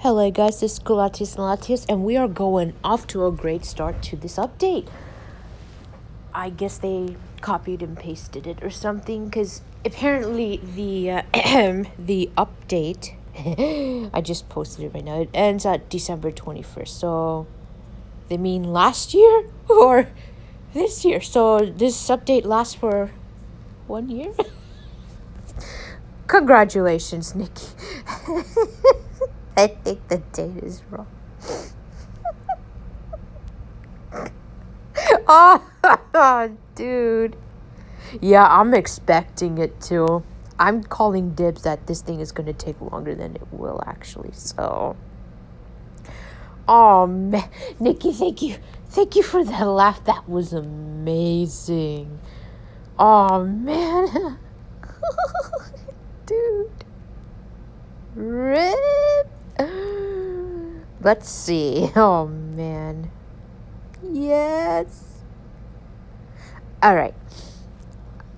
Hello guys, this is CoolLatias Latios and we are going off to a great start to this update. I guess they copied and pasted it or something because apparently the uh, the update I just posted it right now. It ends at December 21st. So they mean last year or this year. So this update lasts for one year. Congratulations, Nikki. I think the date is wrong. oh, dude. Yeah, I'm expecting it to. I'm calling dibs that this thing is going to take longer than it will actually. So. Oh, man. Nikki, thank you. Thank you for that laugh. That was amazing. Oh, man. dude. Rip. Let's see. Oh man. Yes. All right.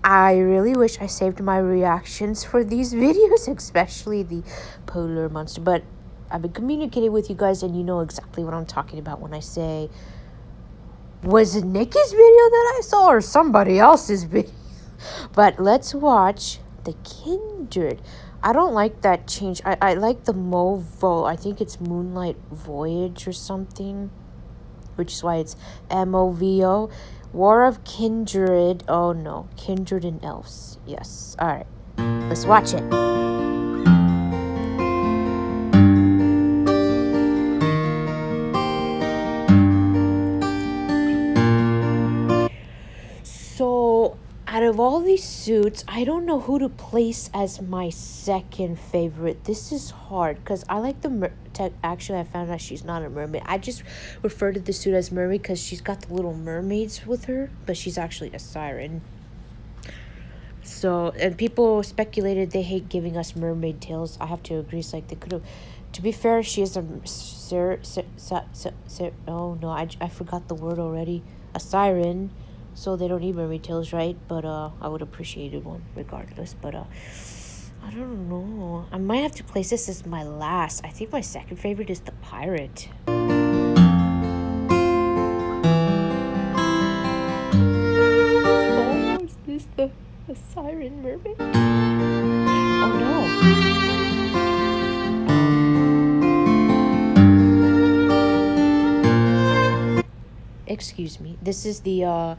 I really wish I saved my reactions for these videos, especially the polar monster, but I've been communicating with you guys and you know exactly what I'm talking about when I say was it Nikki's video that I saw or somebody else's video? But let's watch the Kindred. I don't like that change. I, I like the MOVO. I think it's Moonlight Voyage or something. Which is why it's M-O-V-O. War of Kindred. Oh no. Kindred and Elves. Yes. Alright. Let's watch it. Out of all these suits, I don't know who to place as my second favorite. This is hard because I like the mer- actually I found out she's not a mermaid. I just refer to the suit as mermaid because she's got the little mermaids with her, but she's actually a siren. So and people speculated they hate giving us mermaid tails. I have to agree. It's like they could have. To be fair, she is a sir, sir, sir, sir, sir, Oh no, I I forgot the word already. A siren so they don't need mermaid tails, right? But uh, I would appreciate it one regardless. But uh, I don't know. I might have to place this as my last. I think my second favorite is the pirate. Oh, is this the, the siren mermaid? Oh no. excuse me this is the uh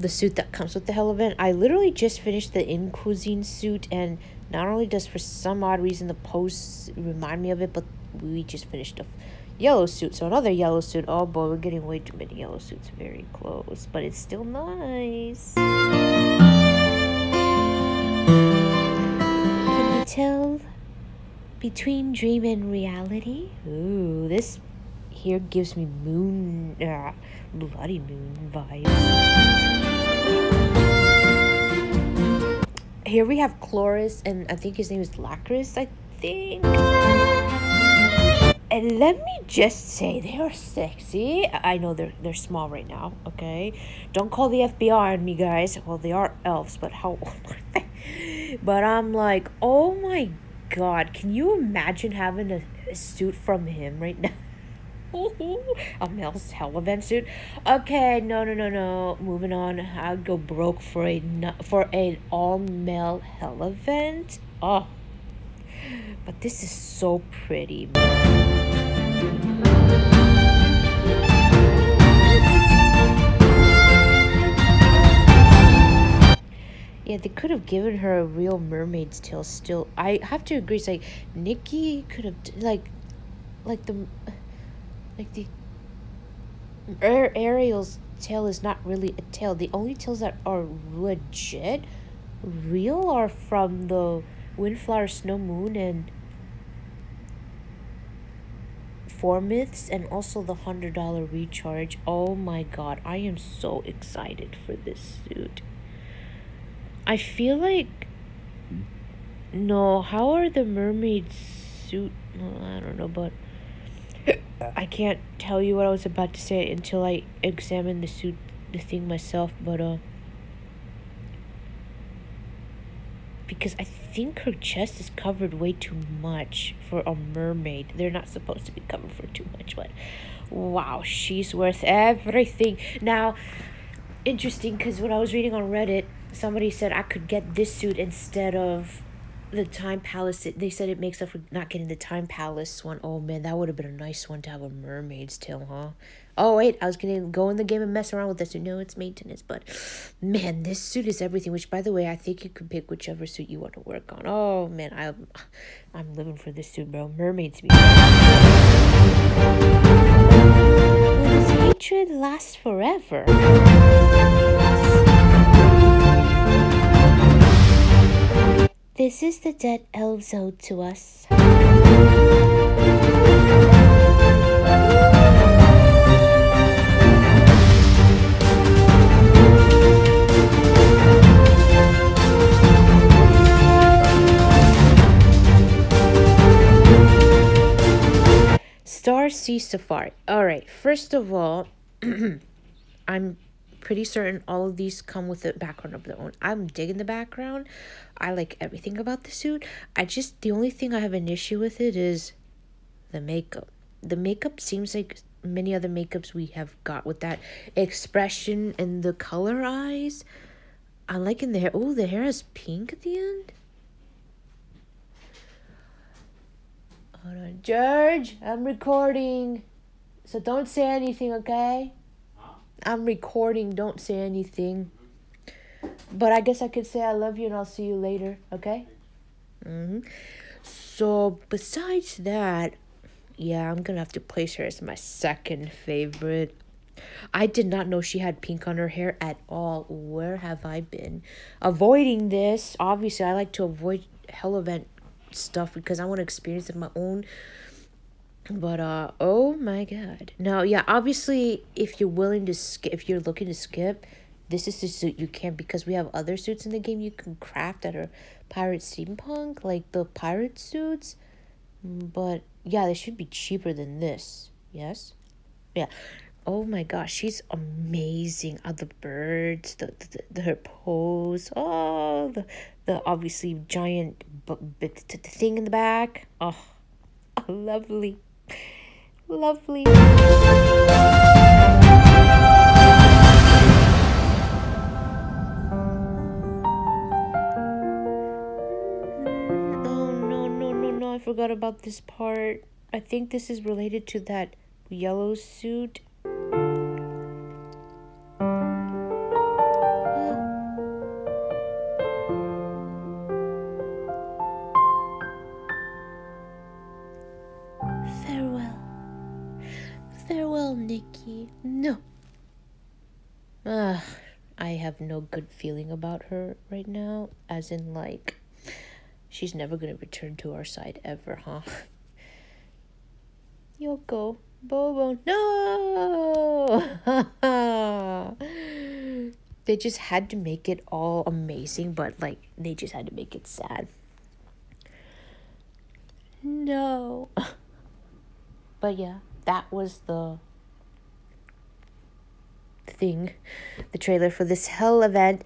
the suit that comes with the hell event. I literally just finished the in cuisine suit, and not only does for some odd reason the posts remind me of it, but we just finished a yellow suit. So another yellow suit. Oh boy, we're getting way too many yellow suits. Very close, but it's still nice. Can you tell between dream and reality? Ooh, this here gives me moon, uh, bloody moon vibes. Here we have Chloris, and I think his name is Lacris, I think. And let me just say, they are sexy. I know they're they're small right now, okay? Don't call the FBI on me, guys. Well, they are elves, but how old are they? But I'm like, oh my god, can you imagine having a, a suit from him right now? a male's hell event suit. Okay, no, no, no, no. Moving on. I'd go broke for a for an all male hell event. Oh, but this is so pretty. Yeah, they could have given her a real mermaid's tail. Still, I have to agree. It's like Nikki could have like, like the like the Ariel's tail is not really a tail. The only tails that are legit, real, are from the Windflower Snow Moon and Four Myths, and also the hundred dollar recharge. Oh my god, I am so excited for this suit. I feel like no, how are the mermaids suit? Well, I don't know, but I can't tell you what I was about to say until I examine the suit, the thing myself, but, uh, because I think her chest is covered way too much for a mermaid. They're not supposed to be covered for too much, but wow, she's worth everything. Now, interesting because when I was reading on Reddit, somebody said I could get this suit instead of the Time Palace. They said it makes up for not getting the Time Palace one. Oh man, that would have been a nice one to have a mermaid's tail, huh? Oh wait, I was gonna go in the game and mess around with this. No, it's maintenance, but man, this suit is everything. Which, by the way, I think you can pick whichever suit you want to work on. Oh man, I, I'm living for this suit, bro. Mermaids. Will hatred last forever? This is the dead elves ode to us. Star Sea Safari. All right, first of all, I'm pretty certain all of these come with a background of their own. I'm digging the background. I like everything about the suit. I just, the only thing I have an issue with it is the makeup. The makeup seems like many other makeups we have got with that expression and the color eyes. I'm liking the hair. Oh, the hair is pink at the end. Hold on. George, I'm recording. So don't say anything, okay? I'm recording. Don't say anything. But I guess I could say I love you and I'll see you later, okay? Mm-hmm. So, besides that, yeah, I'm gonna have to place her as my second favorite. I did not know she had pink on her hair at all. Where have I been? Avoiding this. Obviously, I like to avoid hell event stuff because I want to experience it my own but uh oh my god now yeah obviously if you're willing to skip if you're looking to skip this is the suit you can because we have other suits in the game you can craft that are pirate steampunk like the pirate suits. But yeah they should be cheaper than this. Yes? Yeah. Oh my gosh she's amazing. Oh, the birds the, the, the her pose. Oh the the obviously giant b- b- thing in the back. Oh lovely. Lovely. Forgot about this part. I think this is related to that yellow suit Farewell. Farewell, Nikki. No. Ugh, I have no good feeling about her right now, as in, like, she's never gonna return to our side ever, huh? Yoko, Bobo, no! they just had to make it all amazing, but, like, they just had to make it sad. No. but yeah, that was the thing, the trailer for this hell event.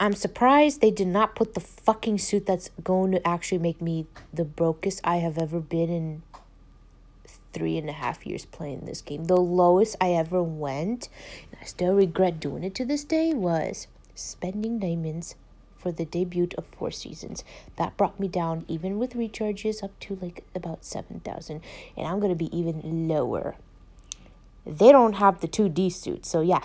I'm surprised they did not put the fucking suit that's going to actually make me the brokest I have ever been in three and a half years playing this game. The lowest I ever went, and I still regret doing it to this day, was spending diamonds for the debut of Four Seasons. That brought me down, even with recharges, up to like about 7,000. And I'm going to be even lower they don't have the 2D suit, So yeah,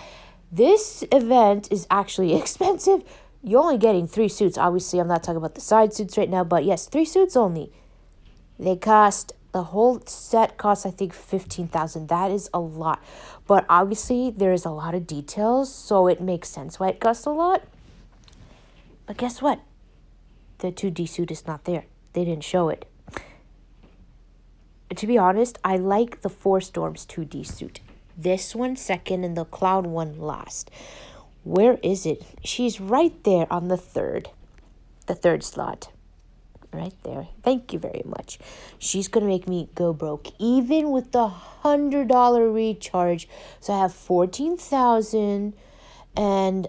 this event is actually expensive. You're only getting three suits. Obviously, I'm not talking about the side suits right now, but yes, three suits only. They cost the whole set costs I think 15,000. That is a lot. But obviously, there is a lot of details, so it makes sense why it costs a lot. But guess what? The 2D suit is not there. They didn't show it. To be honest, I like the Four Storms 2D suit this one second and the cloud one last. Where is it? She's right there on the third, the third slot. Right there. Thank you very much. She's going to make me go broke, even with the $100 recharge. So I have 14000 and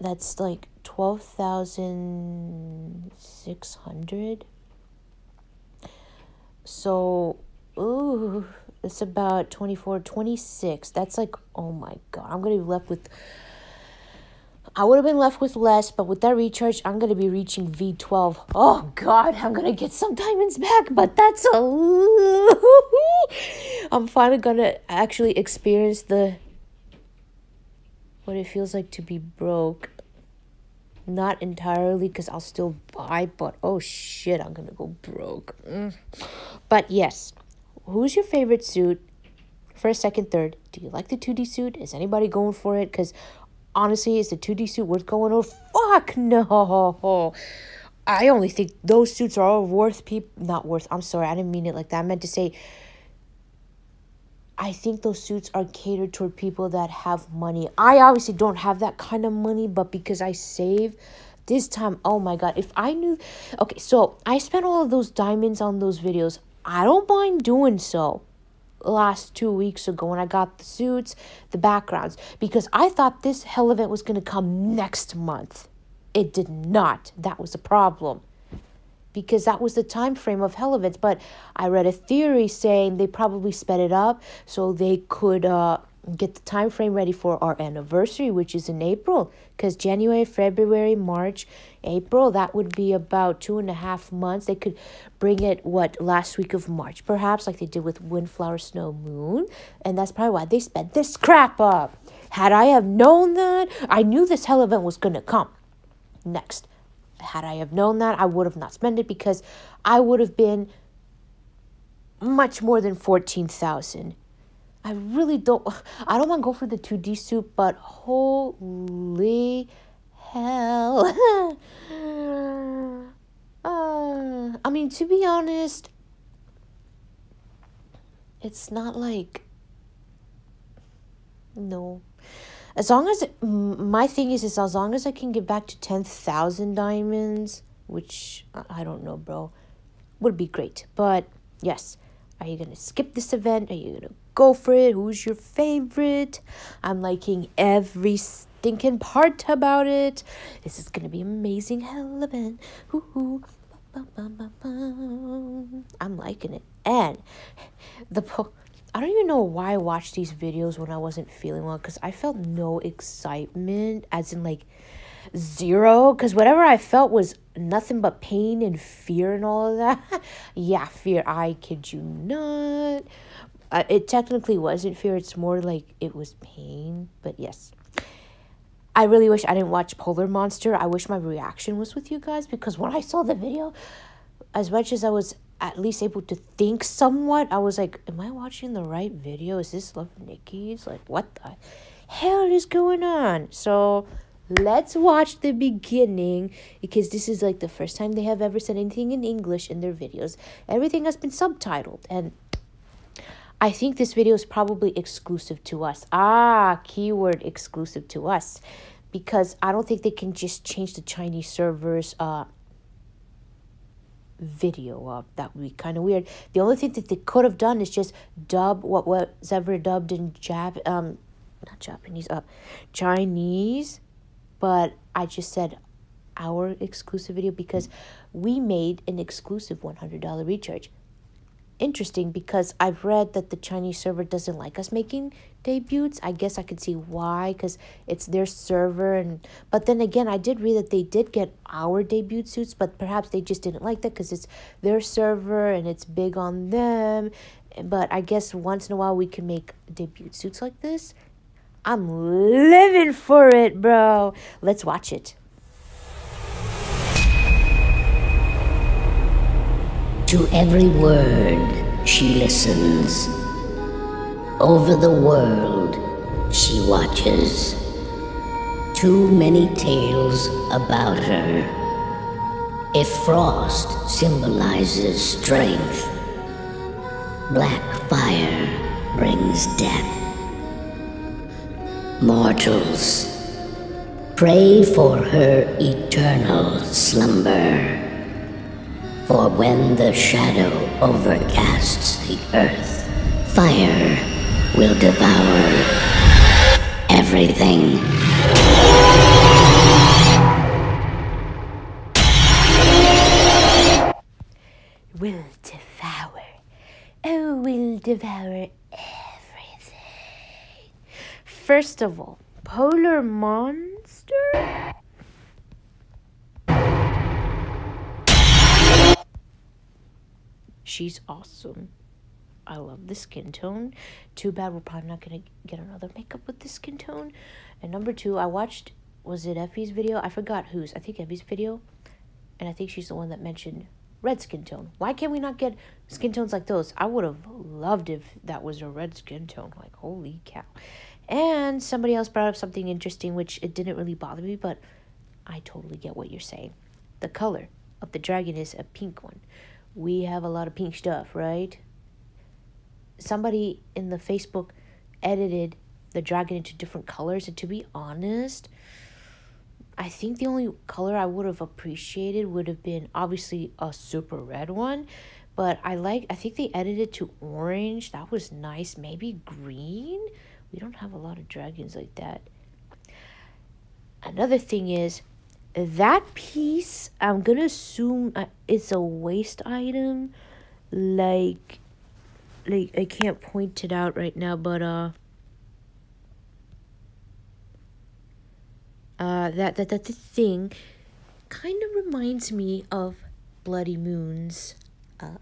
that's like 12,600. So, ooh, it's about 24, 26. That's like, oh my god. I'm going to be left with. I would have been left with less, but with that recharge, I'm going to be reaching V12. Oh god, I'm going to get some diamonds back, but that's a. I'm finally going to actually experience the. What it feels like to be broke not entirely because I'll still buy, but oh shit, I'm gonna go broke. Mm. But yes, who's your favorite suit? First, second, third. Do you like the 2D suit? Is anybody going for it? Because honestly, is the 2D suit worth going over? Fuck no. I only think those suits are all worth people. Not worth. I'm sorry, I didn't mean it like that. I meant to say. I think those suits are catered toward people that have money. I obviously don't have that kind of money, but because I save this time, oh my god, if I knew. Okay, so I spent all of those diamonds on those videos. I don't mind doing so last two weeks ago when I got the suits, the backgrounds, because I thought this hell event was going to come next month. It did not. That was a problem. Because that was the time frame of hell events. But I read a theory saying they probably sped it up so they could uh, get the time frame ready for our anniversary, which is in April. Because January, February, March, April, that would be about two and a half months. They could bring it, what, last week of March, perhaps, like they did with Windflower Snow Moon. And that's probably why they sped this crap up. Had I have known that, I knew this hell event was to come. Next. Had I have known that, I would have not spent it because I would have been much more than 14,000 I really don't. I don't want to go for the 2D suit, but holy hell. uh, I mean, to be honest, it's not like. No. As long as. My thing is, is as long as I can get back to 10,000 diamonds, which I don't know, bro, would be great. But yes. Are you going to skip this event? Are you going to go for it? Who's your favorite? I'm liking every stinking part about it. This is going to be amazing hell event. I'm liking it. And the po- I don't even know why I watched these videos when I wasn't feeling well because I felt no excitement, as in like zero because whatever I felt was nothing but pain and fear and all of that. yeah, fear. I kid you not. Uh, it technically wasn't fear, it's more like it was pain. But yes. I really wish I didn't watch Polar Monster. I wish my reaction was with you guys because when I saw the video, as much as I was at least able to think somewhat, I was like, Am I watching the right video? Is this Love Nikki's? Like, what the hell is going on? So let's watch the beginning because this is like the first time they have ever said anything in English in their videos. Everything has been subtitled and I think this video is probably exclusive to us. Ah, keyword exclusive to us because I don't think they can just change the Chinese servers uh video up. That would be kind of weird. The only thing that they could have done is just dub what was ever dubbed in Jap um not Japanese uh Chinese but I just said our exclusive video because we made an exclusive $100 recharge. Interesting because I've read that the Chinese server doesn't like us making debuts. I guess I could see why because it's their server and but then again I did read that they did get our debut suits but perhaps they just didn't like that because it's their server and it's big on them. But I guess once in a while we can make debut suits like this I'm living for it, bro. Let's watch it. To every word she listens. Over the world she watches. Too many tales about her. If frost symbolizes strength, black fire brings death mortals, pray for her eternal slumber. For when the shadow overcasts the earth, fire will devour everything. Will devour. Oh, will devour First of all, Polar Monster? She's awesome. I love the skin tone. Too bad we're probably not gonna get another makeup with the skin tone. And number two, I watched was it Effie's video? I forgot whose. I think Effie's video. And I think she's the one that mentioned red skin tone. Why can't we not get skin tones like those? I would have loved if that was a red skin tone. Like, holy cow. And somebody else brought up something interesting, which it didn't really bother me, but I totally get what you're saying. The color of the dragon is a pink one. We have a lot of pink stuff, right? Somebody in the Facebook edited the dragon into different colors, and to be honest, I think the only color I would have appreciated would have been obviously a super red one, but I like I think they edited to orange. That was nice. Maybe green. We don't have a lot of dragons like that. Another thing is that piece. I'm gonna assume uh, it's a waste item, like, like I can't point it out right now, but uh. uh, that that that thing kind of reminds me of Bloody Moon's uh,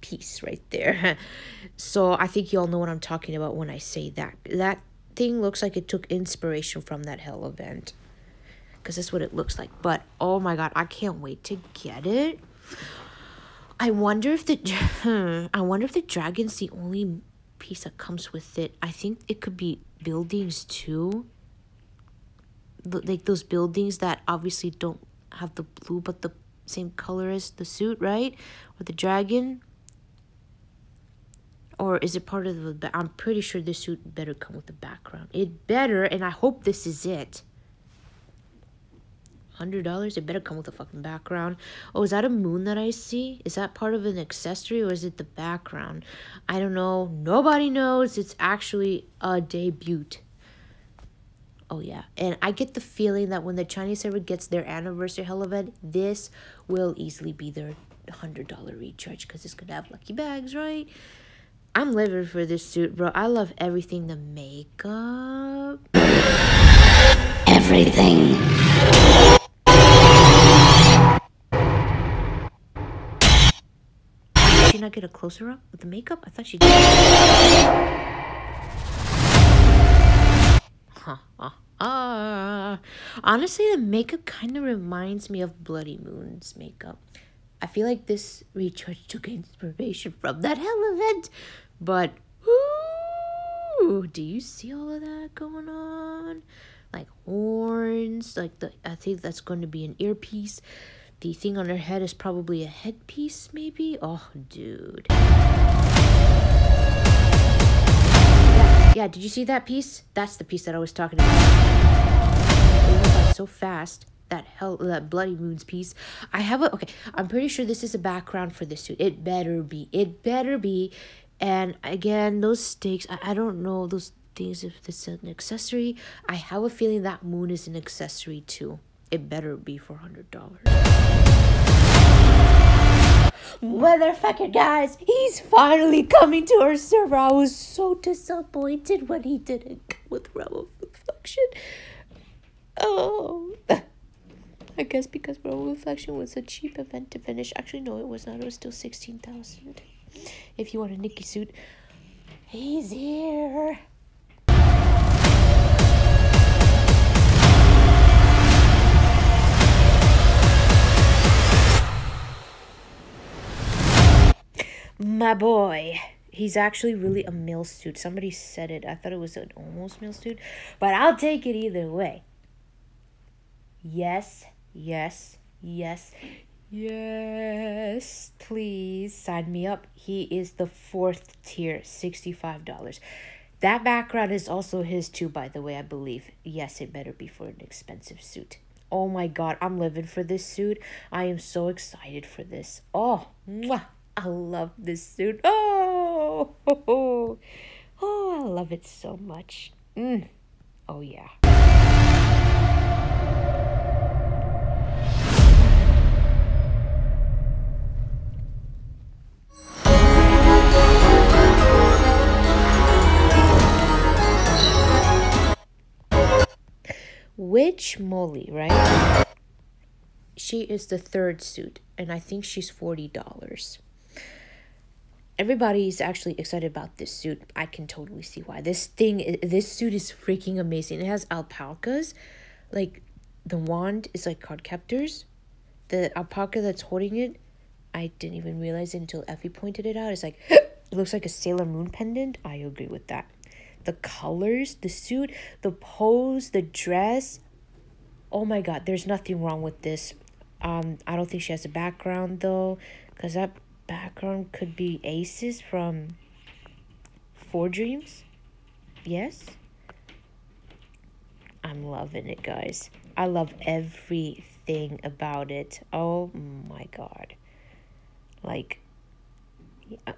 piece right there. so I think you all know what I'm talking about when I say that. That thing looks like it took inspiration from that hell event. Because that's what it looks like. But oh my god, I can't wait to get it. I wonder if the I wonder if the dragon's the only piece that comes with it. I think it could be buildings too like those buildings that obviously don't have the blue but the same color as the suit, right? Or the dragon. Or is it part of the I'm pretty sure this suit better come with the background. It better, and I hope this is it. Hundred dollars. It better come with a fucking background. Oh, is that a moon that I see? Is that part of an accessory or is it the background? I don't know. Nobody knows. It's actually a debut. Oh yeah, and I get the feeling that when the Chinese server gets their anniversary hell event, this will easily be their hundred dollar recharge because it's gonna have lucky bags, right? I'm living for this suit, bro. I love everything. The makeup, everything. Did she not get a closer up with the makeup? I thought she did. Ah, uh, honestly, the makeup kind of reminds me of Bloody Moon's makeup. I feel like this recharge took inspiration from that hell event, but ooh, do you see all of that going on? Like horns, like the I think that's going to be an earpiece. The thing on her head is probably a headpiece, maybe. Oh, dude. Yeah, did you see that piece? That's the piece that I was talking about. It went by so fast. That hell, that Bloody Moons piece. I have a, okay, I'm pretty sure this is a background for this suit. It better be. It better be. And again, those stakes, I, I don't know those things if it's an accessory. I have a feeling that moon is an accessory too. It better be for $100. Motherfucker, guys, he's finally coming to our server. I was so disappointed when he didn't come with of Reflection. Oh. I guess because of Reflection was a cheap event to finish. Actually, no, it was not. It was still 16000 If you want a Nikki suit, he's here. my boy. He's actually really a male suit. Somebody said it. I thought it was an almost male suit, but I'll take it either way. Yes, yes, yes, yes. Please sign me up. He is the fourth tier, $65. That background is also his too, by the way, I believe. Yes, it better be for an expensive suit. Oh my god, I'm living for this suit. I am so excited for this. Oh, mwah. I love this suit. Oh, oh, oh, I love it so much. Mm. Oh, yeah. Witch Molly, right? She is the third suit, and I think she's $40. Everybody's actually excited about this suit. I can totally see why. This thing, this suit is freaking amazing. It has alpacas. Like, the wand is like card captors. The alpaca that's holding it, I didn't even realize it until Effie pointed it out. It's like, it looks like a Sailor Moon pendant. I agree with that the colors, the suit, the pose, the dress. Oh my god, there's nothing wrong with this. Um, I don't think she has a background though, because that background could be Aces from Four Dreams. Yes? I'm loving it, guys. I love everything about it. Oh my god. Like,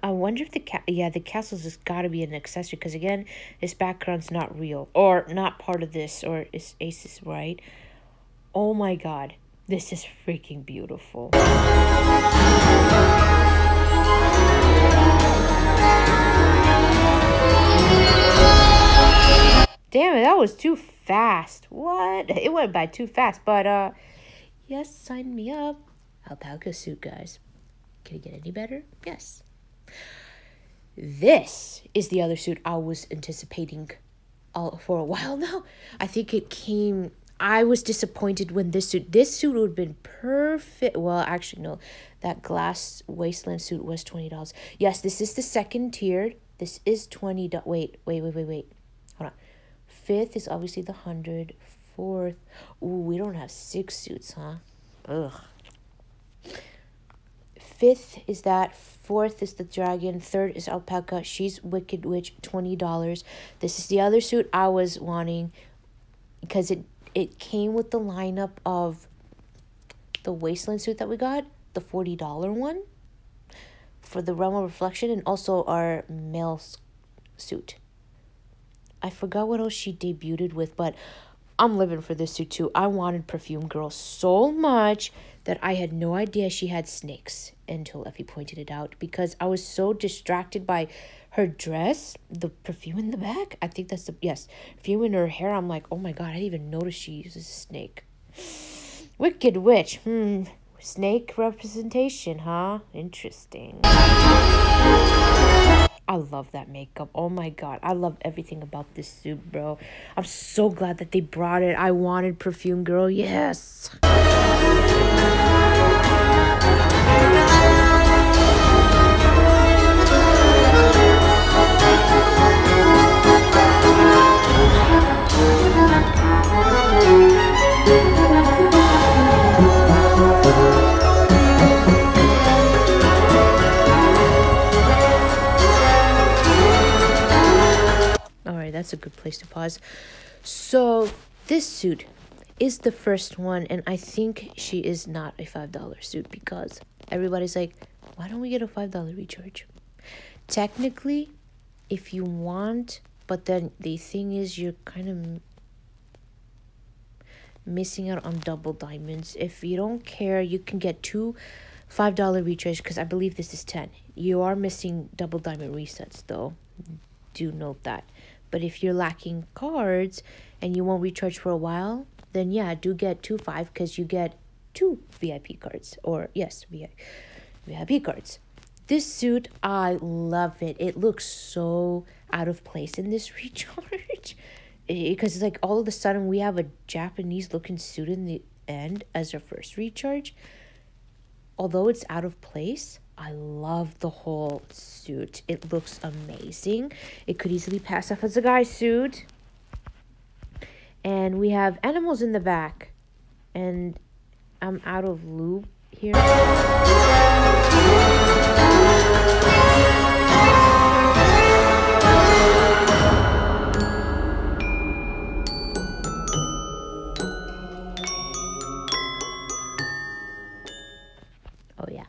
I wonder if the cat, yeah, the castle's just got to be an accessory because again, his background's not real or not part of this or is Aces right? Oh my god, this is freaking beautiful. Damn it, that was too fast. What? It went by too fast, but uh, yes, sign me up. Alpaca suit, guys. Can it get any better? Yes. This is the other suit I was anticipating all, for a while now. I think it came. I was disappointed when this suit. This suit would have been perfect. Well, actually, no. That glass wasteland suit was twenty dollars. Yes, this is the second tiered. This is twenty. Wait, wait, wait, wait, wait. Hold on. Fifth is obviously the hundred. Fourth. Ooh, we don't have six suits, huh? Ugh. Fifth is that. Fourth is the dragon. Third is alpaca. She's Wicked Witch, $20. This is the other suit I was wanting because it, it came with the lineup of the Wasteland suit that we got, the $40 one for the Realm of Reflection, and also our male suit. I forgot what else she debuted with, but I'm living for this suit too. I wanted Perfume Girl so much that I had no idea she had snakes until Effie pointed it out because I was so distracted by her dress, the perfume in the back. I think that's the yes, perfume in her hair. I'm like, oh my god, I didn't even notice she uses a snake. Wicked Witch, hmm, snake representation, huh? Interesting. I love that makeup. Oh my god. I love everything about this suit, bro. I'm so glad that they brought it. I wanted Perfume Girl. Yes. That's a good place to pause. So this suit is the first one, and I think she is not a $5 suit because everybody's like, why don't we get a $5 recharge? Technically, if you want, but then the thing is, you're kind of missing out on double diamonds. If you don't care, you can get two $5 recharge because I believe this is 10. You are missing double diamond resets though. Do note that. But if you're lacking cards and you won't recharge for a while, then yeah, do get two five because you get two VIP cards or yes, VIP cards. This suit, I love it. It looks so out of place in this recharge because it's like all of a sudden we have a Japanese looking suit in the end as our first recharge. Although it's out of place, I love the whole suit. It looks amazing. It could easily pass off as a guy suit. And we have animals in the back. And I'm out of loop here. Oh yeah,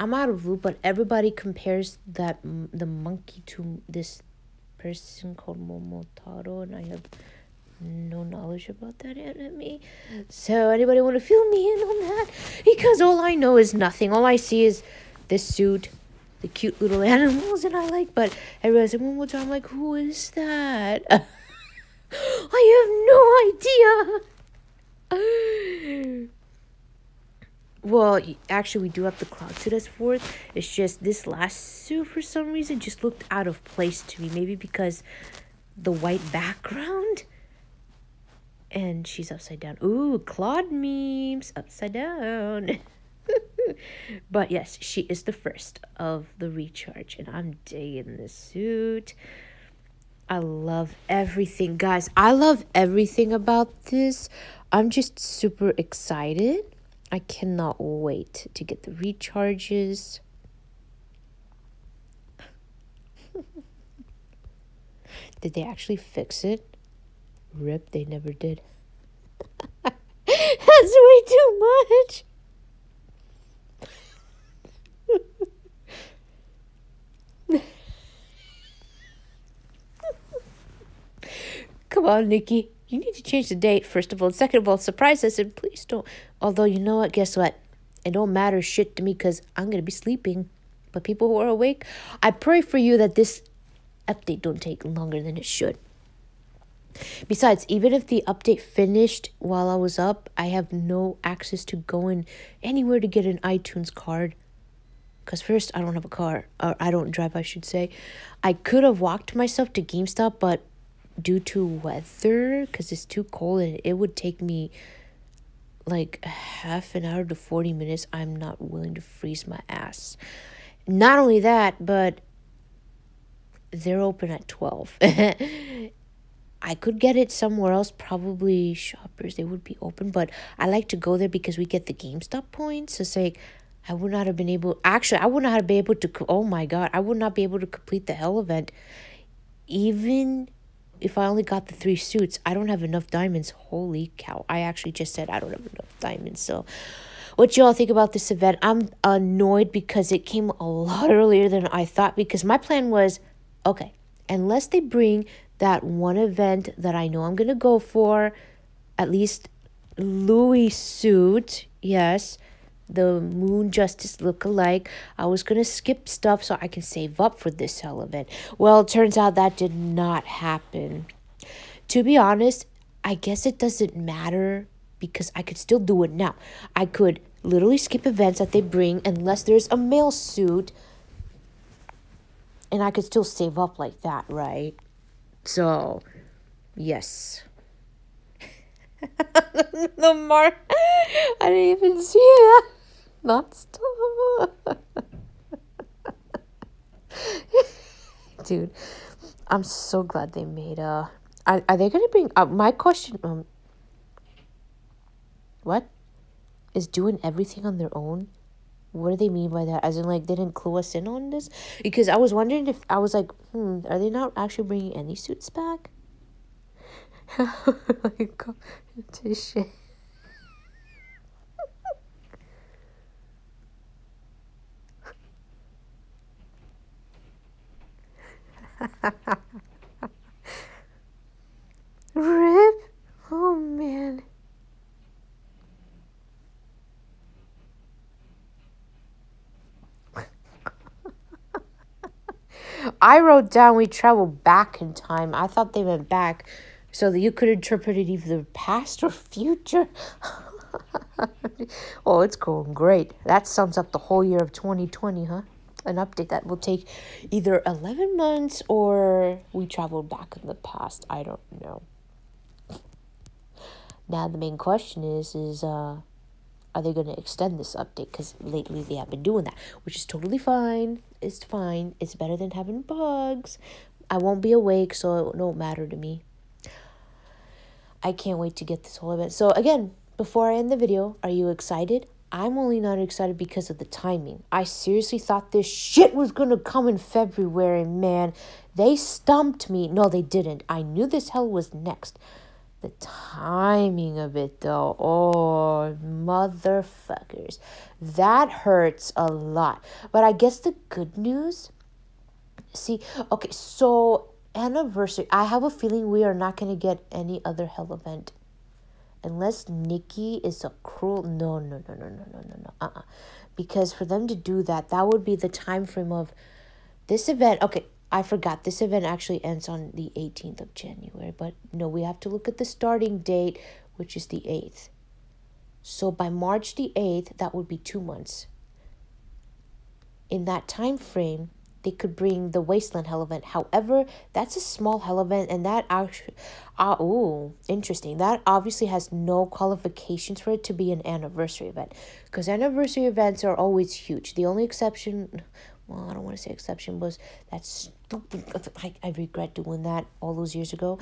I'm out of loop, but everybody compares that the monkey to this person called Momotaro, and I have no knowledge about that anime. So anybody want to fill me in on that? Because all I know is nothing. All I see is this suit, the cute little animals, and I like. But everybody's like Momotaro. I'm like, who is that? I have no idea. well, actually, we do have the cloud suit as fourth. It's just this last suit, for some reason, just looked out of place to me. Maybe because the white background. And she's upside down. Ooh, Claude memes upside down. but yes, she is the first of the recharge, and I'm digging the suit. I love everything, guys. I love everything about this. I'm just super excited. I cannot wait to get the recharges. did they actually fix it? Rip, they never did. That's way too much. Come on, Nikki. You need to change the date, first of all. Second of all, surprise us and please don't. Although, you know what? Guess what? It don't matter shit to me because I'm going to be sleeping. But people who are awake, I pray for you that this update don't take longer than it should. Besides, even if the update finished while I was up, I have no access to going anywhere to get an iTunes card. Because first, I don't have a car, or I don't drive, I should say. I could have walked myself to GameStop, but due to weather because it's too cold and it would take me like half an hour to 40 minutes i'm not willing to freeze my ass not only that but they're open at 12 i could get it somewhere else probably shoppers they would be open but i like to go there because we get the gamestop points so say i would not have been able actually i would not have been able to oh my god i would not be able to complete the hell event even if I only got the three suits, I don't have enough diamonds. Holy cow. I actually just said I don't have enough diamonds. So, what y'all think about this event? I'm annoyed because it came a lot earlier than I thought because my plan was okay, unless they bring that one event that I know I'm going to go for, at least Louis suit, yes, the Moon Justice look-alike. I was going to skip stuff so I can save up for this hell event. Well, it turns out that did not happen. To be honest, I guess it doesn't matter because I could still do it now. I could literally skip events that they bring unless there's a male suit. And I could still save up like that, right? So, yes. the mark. I didn't even see that. Not stop. Dude, I'm so glad they made a. Are, are they gonna bring up uh, my question? Um, what is doing everything on their own? What do they mean by that? As in, like, they didn't clue us in on this? Because I was wondering if I was like, hmm, are they not actually bringing any suits back? like, to shit. Rip? Oh man. I wrote down we travel back in time. I thought they went back so that you could interpret it either past or future. oh, it's going great. That sums up the whole year of 2020, huh? an update that will take either 11 months or we traveled back in the past. I don't know. Now the main question is is uh are they going to extend this update cuz lately they have been doing that, which is totally fine. It's fine. It's better than having bugs. I won't be awake so it won't matter to me. I can't wait to get this whole event. So again, before I end the video, are you excited? I'm only not excited because of the timing. I seriously thought this shit was gonna come in February, man. They stumped me. No, they didn't. I knew this hell was next. The timing of it, though, oh, motherfuckers. That hurts a lot. But I guess the good news, see, okay, so anniversary, I have a feeling we are not going to get any other hell event unless Nikki is a cruel no no no no no no no no uh-uh because for them to do that that would be the time frame of this event okay I forgot this event actually ends on the 18th of January but no we have to look at the starting date which is the 8th So by March the 8th, that would be two months. In that time frame, they could bring the Wasteland Hell event. However, that's a small Hell event, and that actually, uh, oh, interesting. That obviously has no qualifications for it to be an anniversary event, because anniversary events are always huge. The only exception, well, I don't want to say exception, was that's I, I regret doing that all those years ago.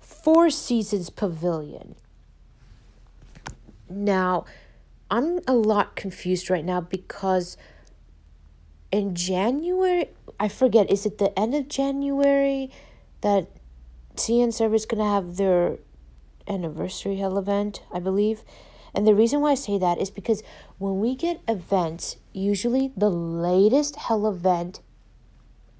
Four Seasons Pavilion. Now, I'm a lot confused right now because in January, I forget, is it the end of January that CN Server is going to have their anniversary hell event, I believe? And the reason why I say that is because when we get events, usually the latest hell event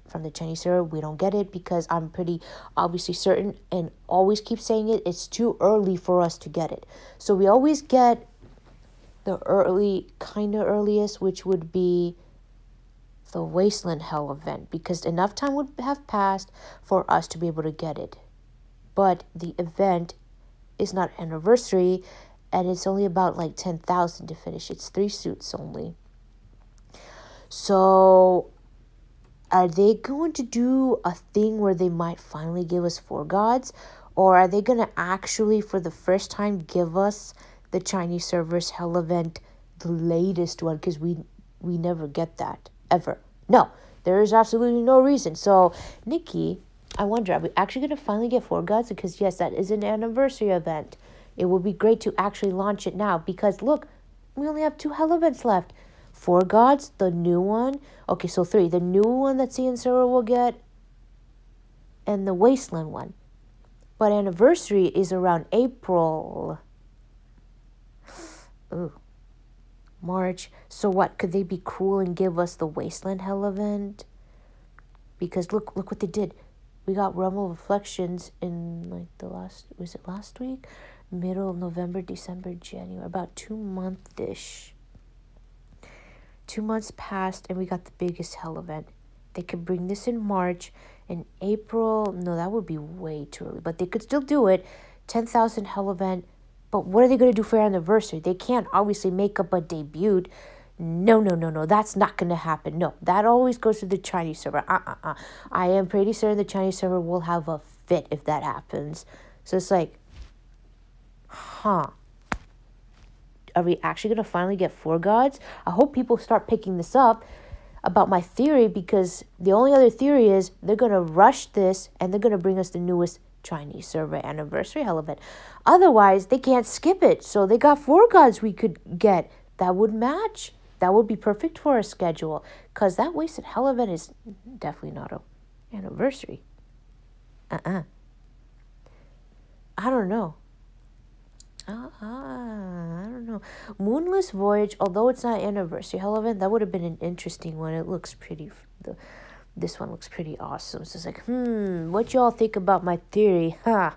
from the Chinese server, we don't get it because I'm pretty obviously certain and always keep saying it, it's too early for us to get it. So we always get the early, kind of earliest, which would be the Wasteland Hell event because enough time would have passed for us to be able to get it. But the event is not anniversary and it's only about like 10,000 to finish. It's three suits only. So are they going to do a thing where they might finally give us four gods or are they going to actually for the first time give us the Chinese servers hell event the latest one because we we never get that ever. No, there is absolutely no reason. So, Nikki, I wonder, are we actually going to finally get Four Gods? Because, yes, that is an anniversary event. It would be great to actually launch it now because, look, we only have two hell events left. Four Gods, the new one. Okay, so three. The new one that CN Server will get, and the Wasteland one. But anniversary is around April. Ooh. March. So what? Could they be cruel and give us the Wasteland Hell event? Because look, look what they did. We got Rumble Reflections in like the last was it last week? Middle of November, December, January, about two month ish. Two months passed and we got the biggest hell event. They could bring this in March. In April, no, that would be way too early, but they could still do it. 10,000 hell event, but what are they going to do for anniversary? They can't obviously make up a debut. No, no, no, no. That's not going to happen. No, that always goes to the Chinese server. Uh, uh, uh. I am pretty certain the Chinese server will have a fit if that happens. So it's like, huh. Are we actually going to finally get four gods? I hope people start picking this up about my theory because the only other theory is they're going to rush this and they're going to bring us the newest Chinese server anniversary hell event. Otherwise, they can't skip it. So they got four gods we could get that would match. That would be perfect for a schedule. Because that wasted hell event is definitely not a anniversary. Uh-uh. I don't know. Uh, I don't know. Moonless Voyage, although it's not anniversary hell event, that would have been an interesting one. It looks pretty. The this one looks pretty awesome. So it's like, hmm, what y'all think about my theory? Huh.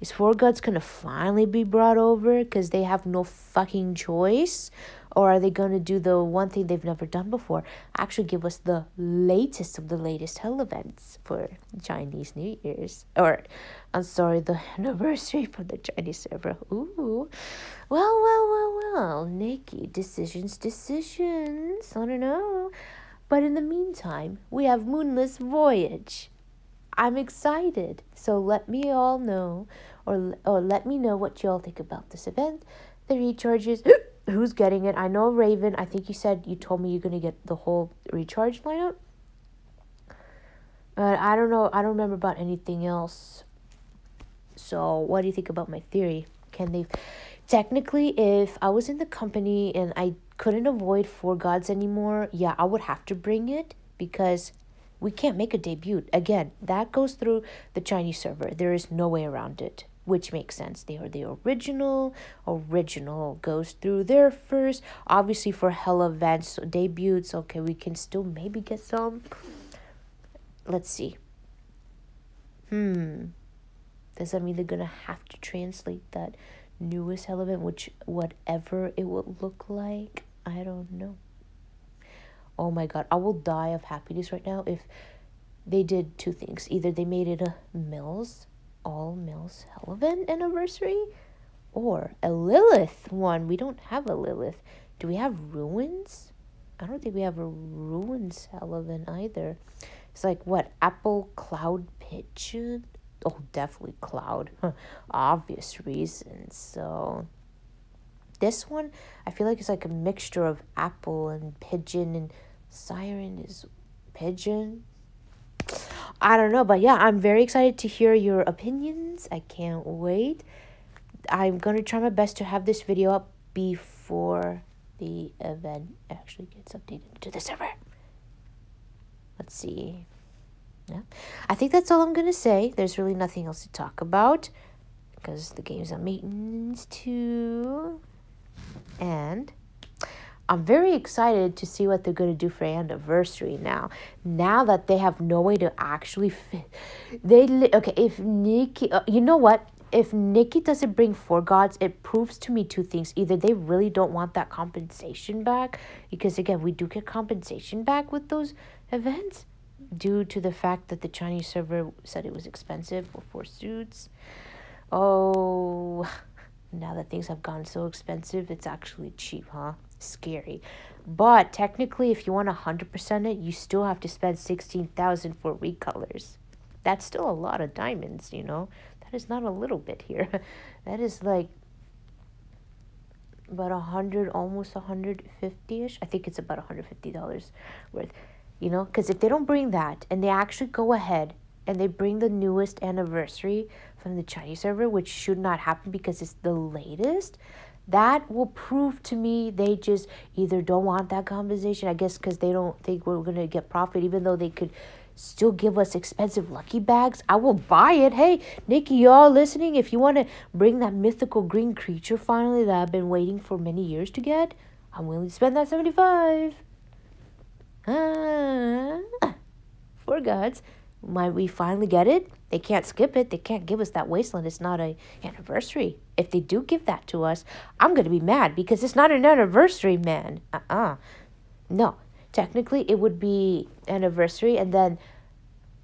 Is Four Gods gonna finally be brought over because they have no fucking choice? Or are they gonna do the one thing they've never done before? Actually, give us the latest of the latest hell events for Chinese New Year's. Or, I'm sorry, the anniversary for the Chinese server. Ooh. Well, well, well, well. Nikki, decisions, decisions. I don't know. But in the meantime, we have Moonless Voyage. I'm excited. So let me all know, or, or let me know what y'all think about this event. The recharges, who's getting it? I know Raven. I think you said you told me you're going to get the whole recharge lineup. But I don't know. I don't remember about anything else. So, what do you think about my theory? Can they technically if I was in the company and I couldn't avoid Four Gods anymore, yeah, I would have to bring it because we can't make a debut. Again, that goes through the Chinese server. There is no way around it, which makes sense. They are the original. Original goes through there first. Obviously, for hell events, debuts, okay, we can still maybe get some. Let's see. Hmm. Does that mean they're gonna have to translate that newest hell event, which whatever it would look like? I don't know. Oh my god, I will die of happiness right now if they did two things. Either they made it a Mills, all Mills event anniversary, Or a Lilith one. We don't have a Lilith. Do we have ruins? I don't think we have a ruins Hellevent either. It's like what? Apple Cloud Pigeon? Oh, definitely Cloud. Obvious reasons. So this one, I feel like it's like a mixture of Apple and Pigeon and Siren is Pigeon. I don't know, but yeah, I'm very excited to hear your opinions. I can't wait. I'm going to try my best to have this video up before the event actually gets updated to the server. Let's see. Yeah. I think that's all I'm going to say. There's really nothing else to talk about because the game's on maintenance too. And I'm very excited to see what they're going to do for anniversary now. Now that they have no way to actually fit. They okay, if Nikki, uh, you know what? If Nikki doesn't bring four gods, it proves to me two things. Either they really don't want that compensation back, because again, we do get compensation back with those events due to the fact that the Chinese server said it was expensive for four suits. Oh, now that things have gone so expensive, it's actually cheap, huh? Scary. But technically, if you want to 100% it, you still have to spend 16000 for recolors. That's still a lot of diamonds, you know? That is not a little bit here. that is like about a hundred, almost a hundred fifty-ish. I think it's about a hundred fifty dollars worth. You know, because if they don't bring that and they actually go ahead and they bring the newest anniversary from the Chinese server, which should not happen because it's the latest, that will prove to me they just either don't want that conversation I guess, because they don't think we're going to get profit, even though they could still give us expensive lucky bags. I will buy it. Hey, Nikki, y'all listening? If you want to bring that mythical green creature finally that I've been waiting for many years to get, I'm willing to spend that 75. Ah, four gods might we finally get it? They can't skip it. They can't give us that wasteland. It's not a anniversary. If they do give that to us, I'm gonna be mad because it's not an anniversary, man. Uh uh No, technically it would be anniversary, and then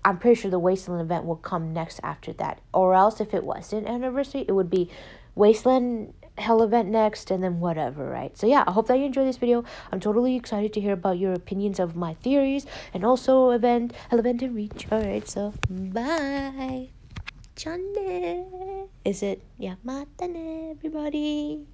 I'm pretty sure the wasteland event will come next after that. Or else, if it wasn't anniversary, it would be wasteland Hellevent next and then whatever right? So yeah i hope that you enjoyed this video. I'm totally excited to hear about your opinions of my theories and also event hell event and right so bye. Chande. is it yeah matane everybody